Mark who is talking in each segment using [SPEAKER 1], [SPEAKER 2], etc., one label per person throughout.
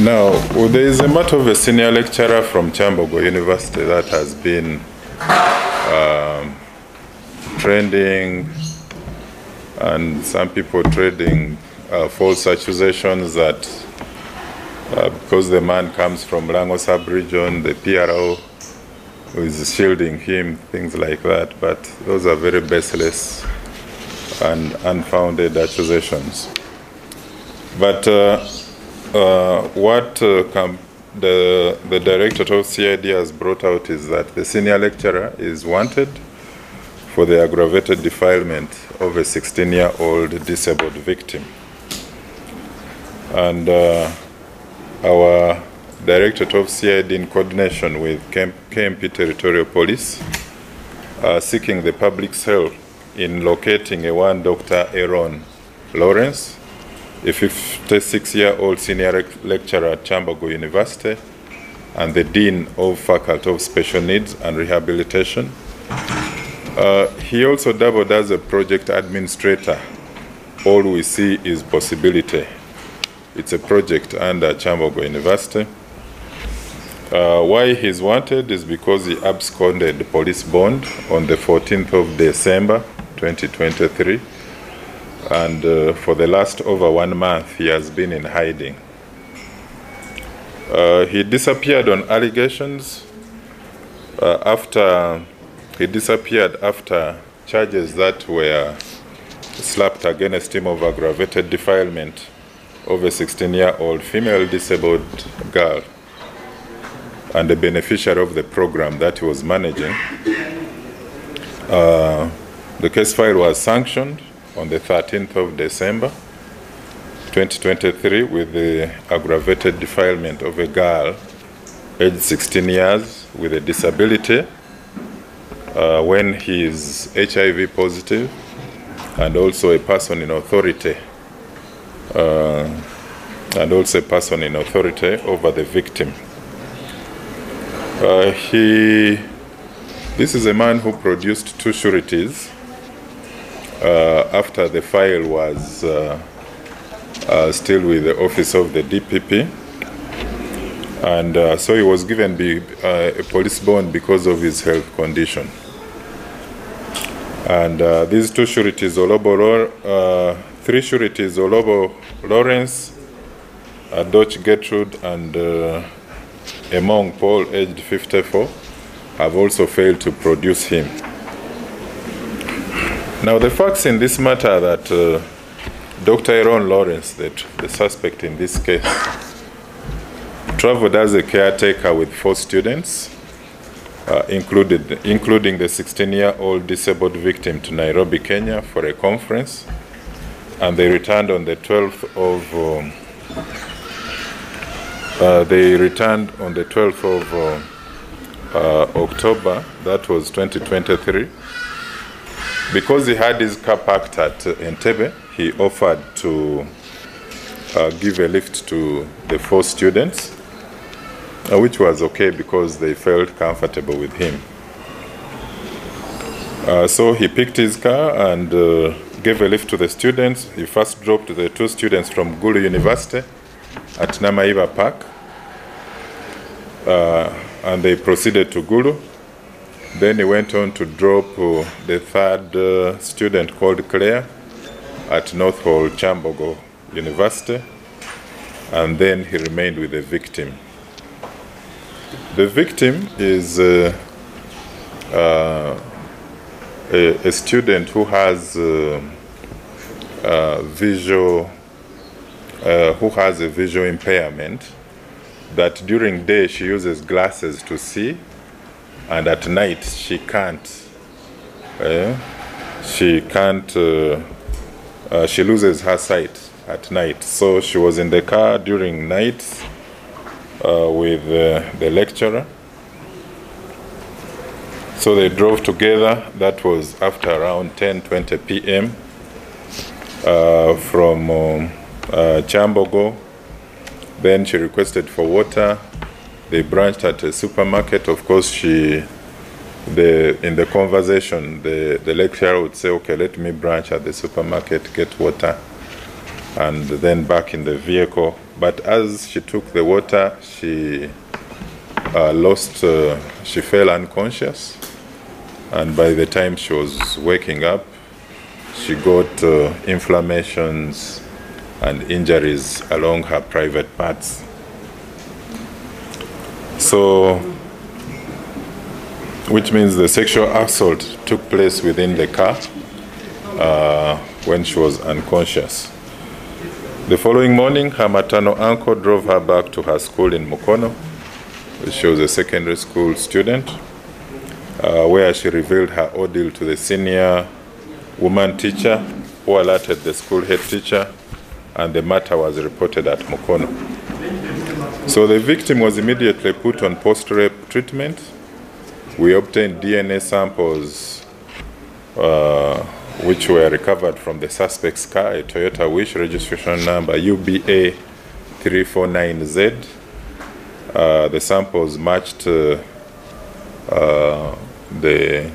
[SPEAKER 1] Now, there is a matter of a senior lecturer from Kyambogo University that has been um, trending, and some people trading uh, false accusations that uh, because the man comes from Lango sub-region, the PRO is shielding him, things like that. But those are very baseless and unfounded accusations. But uh, what uh, the, the Directorate of CID has brought out is that the senior lecturer is wanted for the aggravated defilement of a 16 year old disabled victim. And uh, our Directorate of CID, in coordination with KMP Territorial Police, are seeking the public's help in locating a one Dr. Aaron Lawrence a 56 year old senior lecturer at Kyambogo University and the Dean of Faculty of Special Needs and Rehabilitation. Uh, he also doubled as a project administrator. All we see is possibility. It's a project under Kyambogo University. Uh, why he's wanted is because he absconded the police bond on the 14th of December 2023 and uh, for the last over one month he has been in hiding. Uh, he disappeared on allegations uh, after he disappeared after charges that were slapped against him of aggravated defilement of a 16-year-old female disabled girl and the beneficiary of the program that he was managing. Uh, the case file was sanctioned on the 13th of December 2023 with the aggravated defilement of a girl aged 16 years with a disability uh, when he is HIV positive and also a person in authority uh, and also a person in authority over the victim. Uh, he, this is a man who produced two sureties after the file was uh, uh, still with the office of the DPP. And uh, so he was given be, uh, a police bond because of his health condition. And uh, these two sureties, Olobo, three sureties, Olobo Lawrence, Dutch Gertrude, and Emong Paul, aged 54, have also failed to produce him. Now, the facts in this matter that uh, Dr. Aaron Lawrence, the, the suspect in this case, traveled as a caretaker with four students, uh, included, including the 16 year old disabled victim, to Nairobi, Kenya for a conference. And they returned on the 12th of. Um, uh, they returned on the 12th of uh, uh, October, that was 2023 because he had his car parked at uh, Entebbe, he offered to uh, give a lift to the four students, uh, which was okay because they felt comfortable with him. Uh, so he picked his car and uh, gave a lift to the students. He first dropped the two students from Gulu University at Namayiba Park, uh, and they proceeded to Gulu. Then he went on to drop uh, the third uh, student called Claire at North Hall Kyambogo University, and then he remained with the victim. The victim is uh, uh a, a, student who has uh, uh, visual, who has a visual impairment. That during day she uses glasses to see, and at night she can't. Uh, she can't. Uh, uh, she loses her sight at night. So she was in the car during night uh, with uh, the lecturer. So they drove together. That was after around 10:20 p.m. Uh, from um, Kyambogo. Then she requested for water they branched at a supermarket. Of course, she, the, in the conversation, the, the lecturer would say, okay, let me branch at the supermarket, get water. and then back in the vehicle. But as she took the water, she uh, lost, uh, she fell unconscious. And by the time she was waking up, she got uh, inflammations and injuries along her private parts. So, which means the sexual assault took place within the car uh, when she was unconscious. The following morning, her maternal uncle drove her back to her school in Mukono. She was a secondary school student, uh, where she revealed her ordeal to the senior woman teacher, who alerted the school head teacher, and the matter was reported at Mukono. So the victim was immediately put on post-rape treatment. We obtained DNA samples uh, which were recovered from the suspect's car, a Toyota Wish registration number UBA 349Z. Uh, the samples matched uh, uh, the,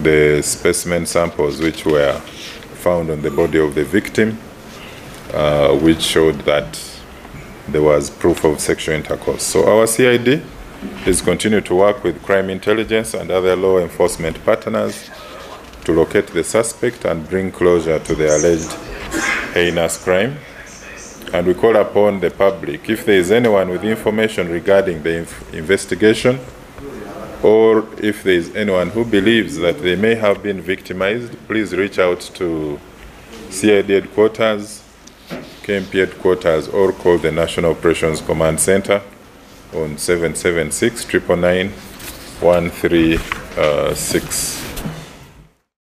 [SPEAKER 1] the specimen samples which were found on the body of the victim, uh, which showed that there was proof of sexual intercourse. So our CID is continue to work with crime intelligence and other law enforcement partners to locate the suspect and bring closure to the alleged heinous crime. And we call upon the public, if there is anyone with information regarding the inf- investigation, or if there is anyone who believes that they may have been victimized, please reach out to CID headquarters, KMP headquarters, or call the National Operations Command Center on 776 999 136.